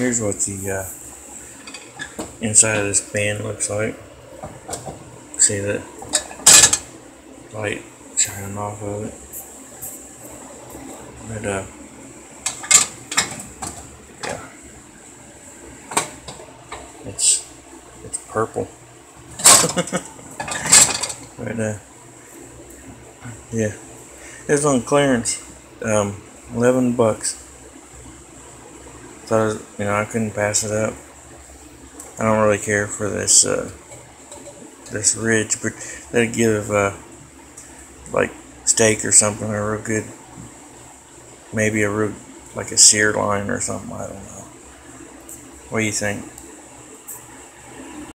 Here's what the uh, inside of this band looks like. See that light shining off of it. But uh, yeah, it's it's purple. but uh, yeah, it's on clearance. Um, eleven bucks. Thought you know I couldn't pass it up. I don't really care for this uh, this ridge, but that'd give uh, like steak or something a real good, maybe a real like a sear line or something. I don't know. What do you think?